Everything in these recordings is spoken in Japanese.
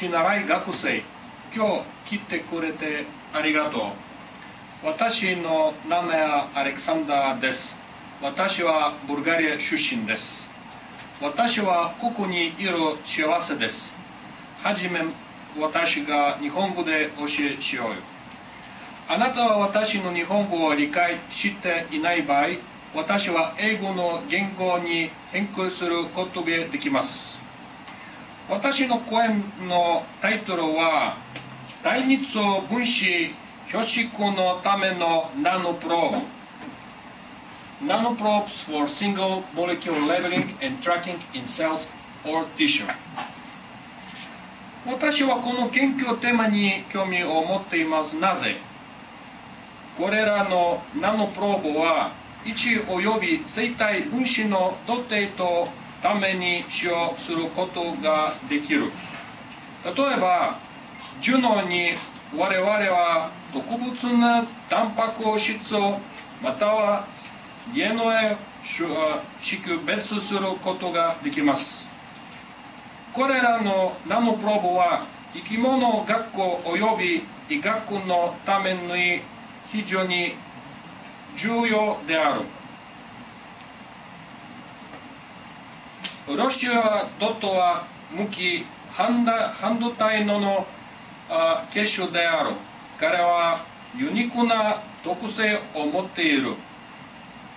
地習い学生。今日来てくれてありがとう。私の名前はアレクサンダーです。私はブルガリア出身です。私はここにいる幸せです。はじめ私が日本語で教えしよう。あなたは私の日本語を理解していない場合私は英語の言語に変更することができます。私の講演のタイトルは大日を分子標識のためのナノプローブ。Nanoprobes for single molecule labeling and tracking in cells or tissue 私はこの研究テーマに興味を持っています。なぜ？これらのナノプローブは1及び生体分子の土定とために使用することができる。例えば樹能に我々は特別なタンパク質をまたは DNA 識別することができます。これらのナノプローブは生き物学校及び医学のために非常に重要である。ロシアドットは無機半導体のの結晶である。彼はユニークな特性を持っている。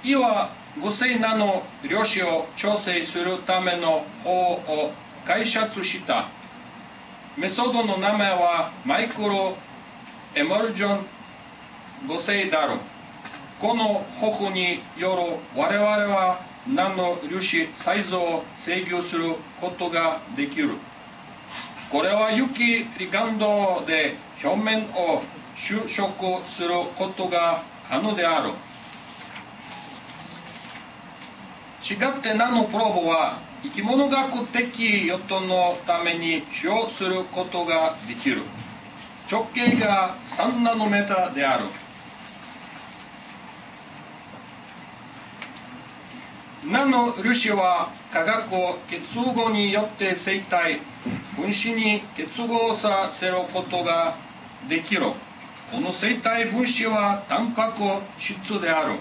いわ無性なの量子を調整するための方を開発した。メソッドの名前はマイクロエモルジョン五世だる。この方法による我々はナノ粒子サイズを制御することができる。これは雪リガンドで表面を収縮することが可能である。違ってナノプローブは生き物学的用途のために使用することができる。直径が3ナノメーターである。ナノ粒子は化学を結合によって生体。分子に結合させることができるこの生体分子はタンパク質である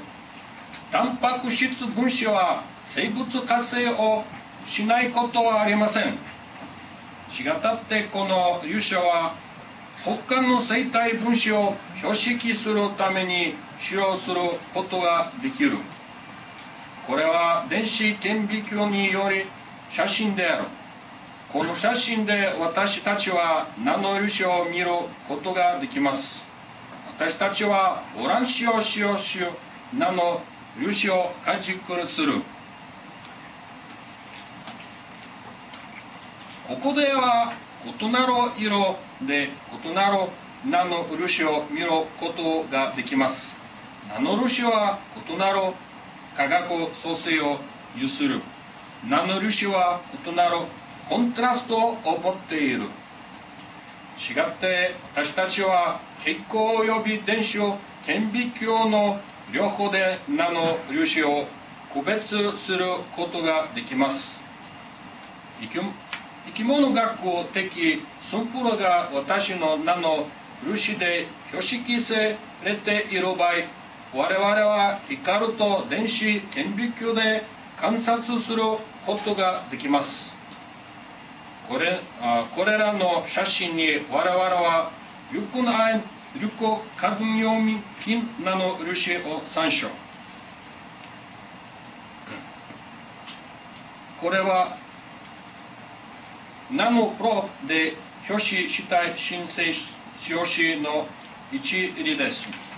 タンパク質分子は生物活性をしないことはありません。違ったってこの粒子は他の生体分子を標識するために使用することができる。これは電子顕微鏡により写真である。この写真で私たちはナノ粒子を見ることができます。私たちはオランシを使用しナノ粒子を感熟する。ここでは異なる色で異なるナノ漆を見ることができます。ナノ漆は異なる化学組成を有する。ナノ漆は異なる。コントラストを持っている。違って私たちは蛍光及び電子を顕微鏡の両方でナノ粒子を区別することができます。生き物学的シンプルが私の名の漆で標識されている場合我々は光と電子顕微鏡で観察することができますこれあこれらの写真に我々はリュナインリュコカドミオミ金ナノ漆を参照これはナノプローで表示したい申請表紙の一例で。す。